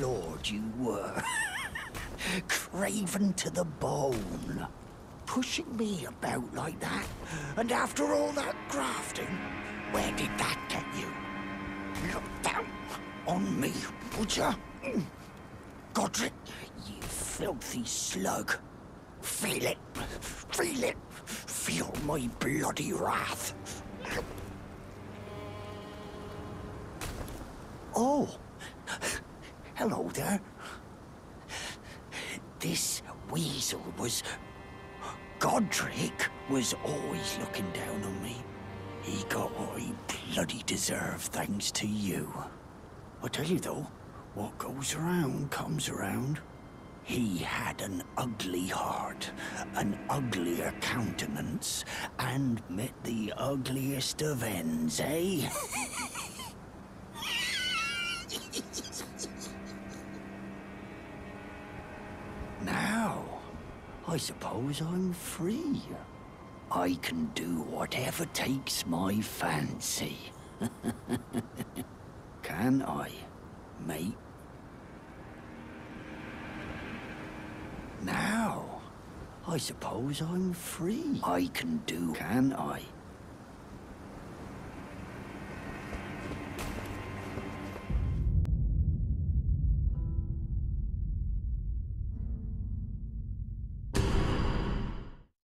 lord you were. Craven to the bone. Pushing me about like that. And after all that grafting, where did that get you? Look down on me, would ya? Godrick, you filthy slug. Feel it. Feel it. Feel my bloody wrath. Oh. Hello there. This weasel was... Godrick was always looking down on me. He got what he bloody deserved thanks to you. I tell you though, what goes around comes around. He had an ugly heart, an uglier countenance, and met the ugliest of ends, eh? now, I suppose I'm free. I can do whatever takes my fancy. can I, mate? Now, I suppose I'm free. I can do, can I?